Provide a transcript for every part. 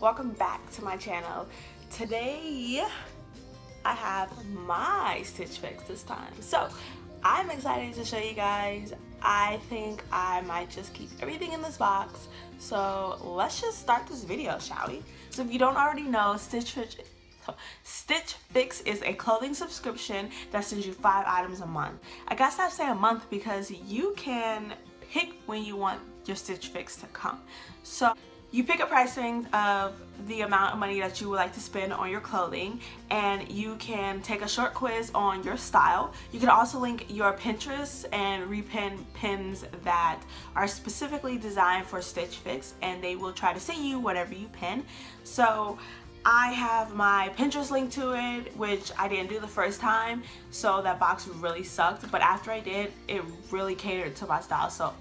welcome back to my channel. Today I have my Stitch Fix this time. So I'm excited to show you guys. I think I might just keep everything in this box. So let's just start this video shall we? So if you don't already know Stitch Fix Stitch Fix is a clothing subscription that sends you five items a month. I gotta stop saying a month because you can pick when you want your Stitch Fix to come. So you pick a price range of the amount of money that you would like to spend on your clothing and you can take a short quiz on your style. You can also link your Pinterest and repin pins that are specifically designed for Stitch Fix and they will try to send you whatever you pin. So I have my Pinterest link to it, which I didn't do the first time, so that box really sucked. But after I did, it really catered to my style, so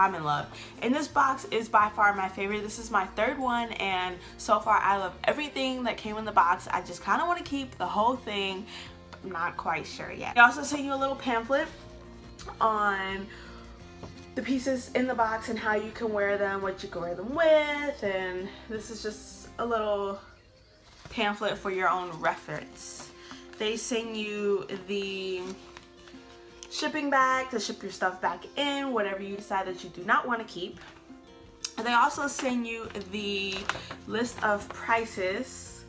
I'm in love. And this box is by far my favorite. This is my third one, and so far I love everything that came in the box. I just kind of want to keep the whole thing, I'm not quite sure yet. They also sent you a little pamphlet on the pieces in the box and how you can wear them, what you can wear them with, and this is just a little pamphlet for your own reference. They send you the shipping bag to ship your stuff back in, whatever you decide that you do not want to keep. They also send you the list of prices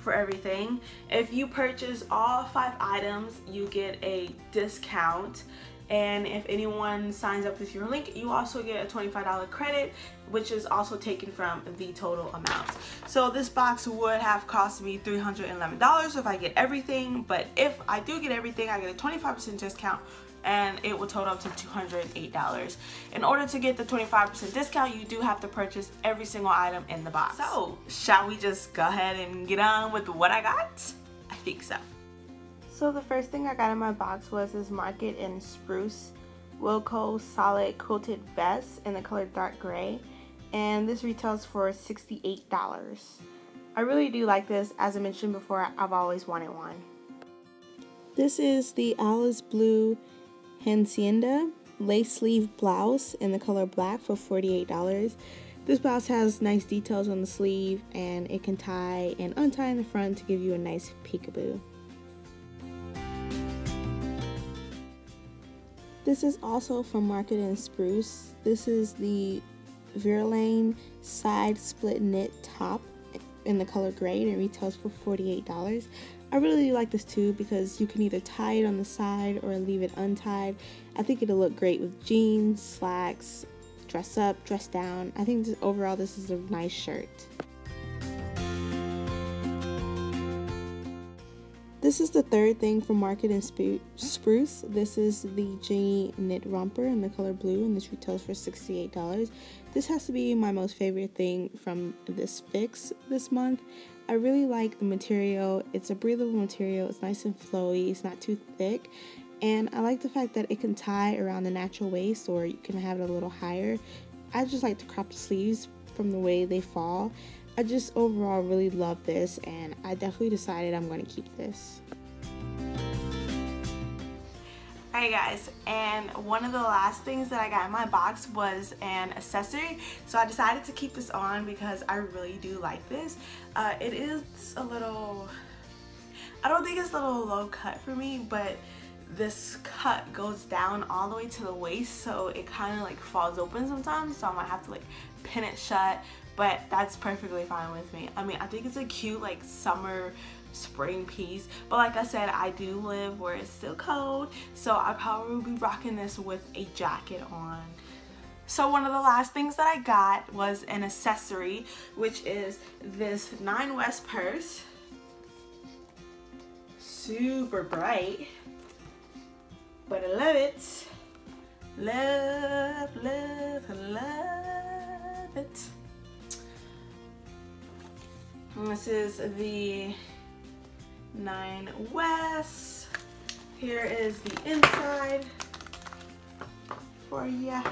for everything. If you purchase all five items, you get a discount and if anyone signs up with your link you also get a $25 credit which is also taken from the total amount so this box would have cost me $311 if I get everything but if I do get everything I get a 25% discount and it will total up to $208. In order to get the 25% discount, you do have to purchase every single item in the box. So, shall we just go ahead and get on with what I got? I think so. So the first thing I got in my box was this Market and Spruce Wilco Solid Quilted Vest in the color dark gray and this retails for $68. I really do like this. As I mentioned before, I've always wanted one. This is the Alice Blue Hacienda lace sleeve blouse in the color black for $48. This blouse has nice details on the sleeve and it can tie and untie in the front to give you a nice peekaboo. This is also from Market and Spruce. This is the Verlaine side split knit top in the color gray and it retails for $48. I really like this too because you can either tie it on the side or leave it untied. I think it'll look great with jeans, slacks, dress up, dress down. I think this, overall this is a nice shirt. This is the third thing from Market and Spruce. This is the Janie knit romper in the color blue and this retails for $68. This has to be my most favorite thing from this fix this month. I really like the material. It's a breathable material. It's nice and flowy. It's not too thick. And I like the fact that it can tie around the natural waist or you can have it a little higher. I just like to crop the sleeves from the way they fall. I just overall really love this and I definitely decided I'm going to keep this. Alright guys, and one of the last things that I got in my box was an accessory. So I decided to keep this on because I really do like this. Uh, it is a little, I don't think it's a little low cut for me, but this cut goes down all the way to the waist so it kind of like falls open sometimes so I might have to like pin it shut but that's perfectly fine with me. I mean, I think it's a cute like summer spring piece but like I said I do live where it's still cold so I probably will be rocking this with a jacket on. So one of the last things that I got was an accessory which is this Nine West purse. Super bright but I love it. Love love love it this is the Nine West. Here is the inside for you.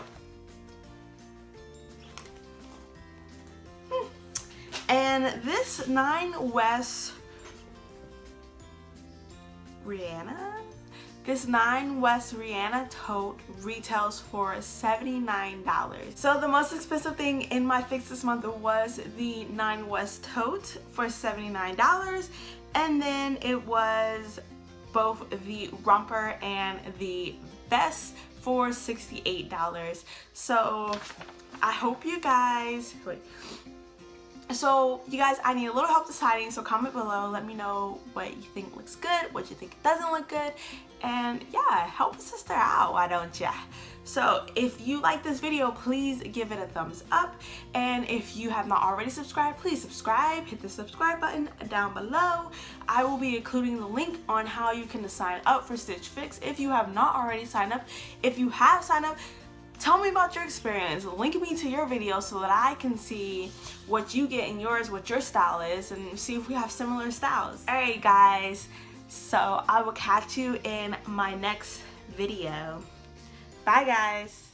Hmm. And this 9 West Rihanna This Nine West Rihanna tote retails for $79. So the most expensive thing in my fix this month was the Nine West tote for $79 and then it was both the romper and the vest for $68. So I hope you guys, wait, so you guys i need a little help deciding so comment below. Let me know what you think looks good what you think doesn't look good and yeah help a sister out why don't ya? So if you like this video please give it a thumbs up and if you have not already subscribed please subscribe hit the subscribe button down below. I will be including the link on how you can sign up for stitch fix if you have not already signed up. If you have signed up tell me about your experience. Link me to your video so that I can see what you get in yours what your style is and see if we have similar styles. Alright guys. So I will catch you in my next video. Bye guys